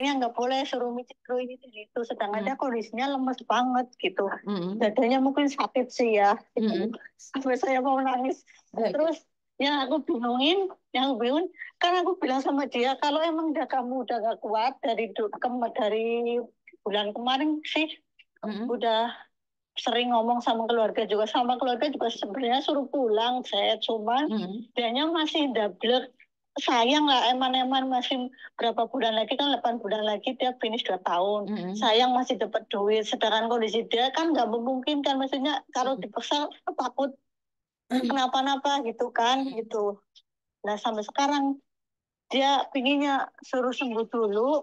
nggak boleh suruh dulu ini itu sedangkan Hmm. dia kondisinya lemes banget gitu Mm-mm. dadanya mungkin sakit sih ya Mm-mm. sampai saya mau nangis Baik. terus yang aku bingungin yang aku bingung kan aku bilang sama dia kalau emang udah kamu udah gak kuat dari kem- dari bulan kemarin sih Mm-mm. udah sering ngomong sama keluarga juga sama keluarga juga sebenarnya suruh pulang saya cuman Mm-mm. dianya masih double sayang lah eman-eman masih berapa bulan lagi kan 8 bulan lagi dia finish 2 tahun Mm-mm. sayang masih dapat duit sedangkan kondisi dia kan nggak memungkinkan maksudnya kalau Mm. dipaksa takut kenapa-napa gitu kan gitu nah sampai sekarang dia pinginnya suruh sembuh dulu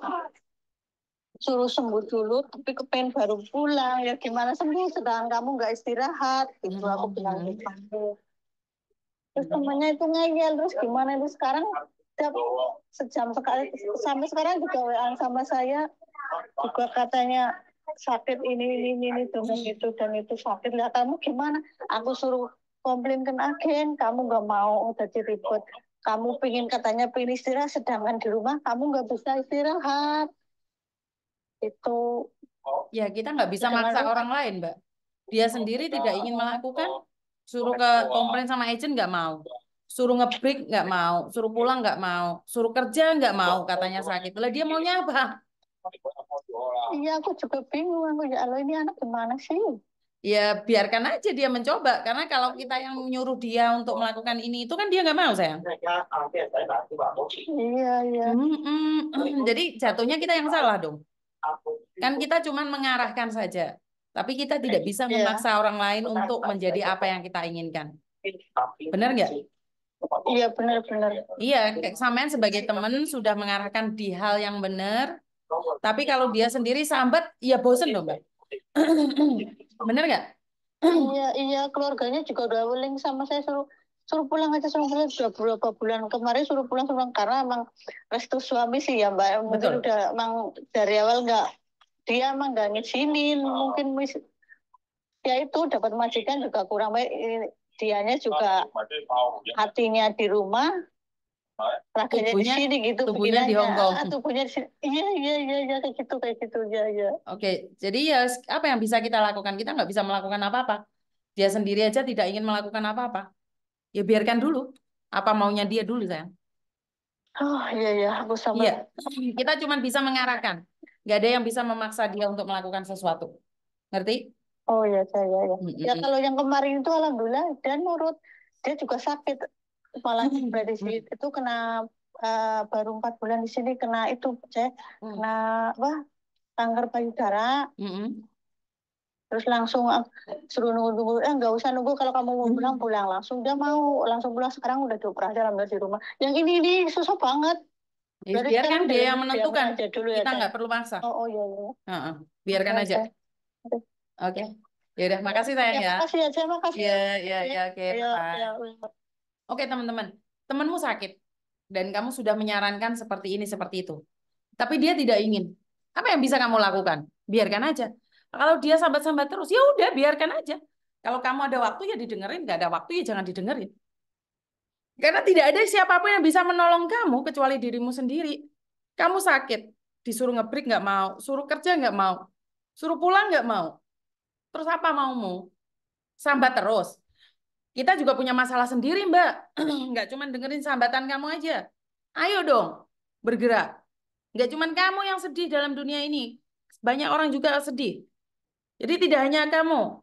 suruh sembuh dulu tapi kepengen baru pulang ya gimana sembuh sedangkan kamu nggak istirahat gitu Mm. aku bilang Mm. gitu terus temannya itu ngeyel terus gimana? Itu sekarang tiap sejam sekali sampai sekarang juga WA sama saya juga katanya sakit ini ini ini, ini itu dan itu sakit lah kamu gimana? Aku suruh komplain ke agen kamu nggak mau jadi ribet. Kamu pingin katanya pingin istirahat sedangkan di rumah kamu nggak bisa istirahat. Itu. Ya, kita nggak bisa maksa orang lain, Mbak. Dia sendiri tidak ingin melakukan, suruh ke komplain sama agent nggak mau. Suruh ngebreak nggak mau, suruh pulang nggak mau, suruh kerja nggak mau, katanya sakit. Lah dia maunya apa? iya aku juga bingung. Aku ya Allah ini anak gimana sih? Ya biarkan aja dia mencoba, karena kalau kita yang menyuruh dia untuk melakukan ini itu kan dia nggak mau, sayang. iya iya. Mm-mm. Jadi jatuhnya kita yang salah dong. Kan kita cuma mengarahkan saja, tapi kita tidak bisa Iya. memaksa orang lain untuk menjadi apa yang kita inginkan. Benar nggak? iya benar-benar Iya, kayak sampean sebagai teman sudah mengarahkan di hal yang benar, tapi kalau dia sendiri sambat, ya bosen dong, Mbak. Bener nggak? iya iya keluarganya juga udah willing sama saya suruh suruh pulang aja suruh pulang sudah beberapa bulan kemarin suruh pulang suruh pulang karena emang restu suami sih ya mbak Betul. mungkin udah emang dari awal nggak dia emang nggak ngizinin mungkin mis- ya itu dapat majikan juga kurang baik Ini dianya juga hatinya di rumah raganya di Tubuhnya- sini gitu tubuhnya di. Hong Kong. Ah, tubuhnya di sini iya iya iya iya kayak gitu kayak gitu ya ya Oke, jadi ya apa yang bisa kita lakukan? Kita nggak bisa melakukan apa-apa. Dia sendiri aja tidak ingin melakukan apa-apa. Ya biarkan dulu. Apa maunya dia dulu, sayang. oh iya iya aku sama Iya, kita cuma bisa mengarahkan. Nggak ada yang bisa memaksa dia untuk melakukan sesuatu. Ngerti? oh iya saya ya Mm-mm. Ya kalau yang kemarin itu alhamdulillah dan nurut dia juga sakit malah Hmm. prediksi itu kena eh, baru empat bulan di sini kena itu saya Hmm. kena apa kanker payudara Mm-mm. terus langsung eh, suruh nunggu nunggu eh nggak usah nunggu kalau kamu mau Hmm. pulang pulang langsung dia mau langsung pulang sekarang udah dioperasi alhamdulillah di rumah yang ini ini susah banget Ya, Berarti biarkan dia yang menentukan. aja dulu ya Kita nggak perlu maksa. oh, oh iya iya Heeh. Biarkan Oke, aja. oke. Oke. Ya udah, makasih sayang ya ya. makasih ya saya makasih Iya, iya, iya, oke. ya, bye. ya, Oke, teman-teman. Temanmu sakit dan kamu sudah menyarankan seperti ini, seperti itu. Tapi dia tidak ingin. Apa yang bisa kamu lakukan? Biarkan aja. Kalau dia sambat-sambat terus, ya udah biarkan aja. Kalau kamu ada waktu ya didengerin, nggak ada waktu ya jangan didengerin. Karena tidak ada siapa pun yang bisa menolong kamu kecuali dirimu sendiri. Kamu sakit, disuruh ngebreak nggak mau, suruh kerja nggak mau, suruh pulang nggak mau. Terus apa maumu? Sambat terus. Kita juga punya masalah sendiri, Mbak. Nggak cuma dengerin sambatan kamu aja. Ayo dong, bergerak. Nggak cuma kamu yang sedih dalam dunia ini. Banyak orang juga sedih. Jadi tidak hanya kamu.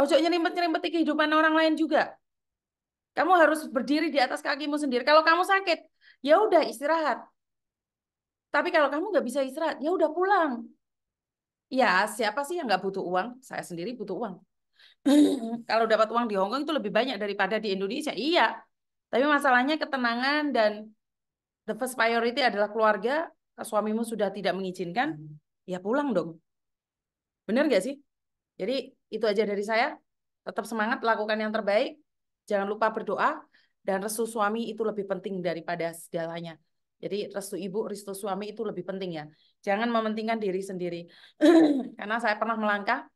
Ojo nyerimpet-nyerimpet kehidupan orang lain juga. Kamu harus berdiri di atas kakimu sendiri. Kalau kamu sakit, ya udah istirahat. Tapi kalau kamu nggak bisa istirahat, ya udah pulang. Ya, siapa sih yang nggak butuh uang? Saya sendiri butuh uang. Kalau dapat uang di Hong Kong itu lebih banyak daripada di Indonesia. Iya. Tapi masalahnya ketenangan dan the first priority adalah keluarga. Suamimu sudah tidak mengizinkan, ya pulang dong. Benar nggak sih? Jadi itu aja dari saya. Tetap semangat, lakukan yang terbaik. Jangan lupa berdoa. Dan restu suami itu lebih penting daripada segalanya. Jadi restu ibu, restu suami itu lebih penting ya. Jangan mementingkan diri sendiri. Karena saya pernah melangkah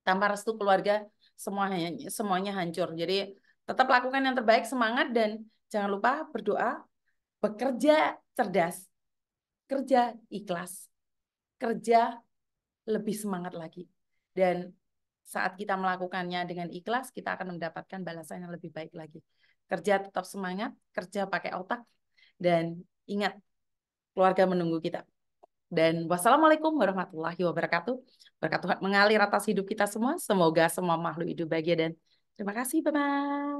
tanpa restu keluarga semuanya semuanya hancur. Jadi tetap lakukan yang terbaik, semangat dan jangan lupa berdoa, bekerja cerdas. kerja ikhlas, kerja lebih semangat lagi. Dan saat kita melakukannya dengan ikhlas, kita akan mendapatkan balasan yang lebih baik lagi. Kerja tetap semangat, kerja pakai otak, dan ingat, keluarga menunggu kita. Dan wassalamualaikum warahmatullahi wabarakatuh. Berkat Tuhan mengalir atas hidup kita semua. Semoga semua makhluk hidup bahagia dan terima kasih. Bye-bye.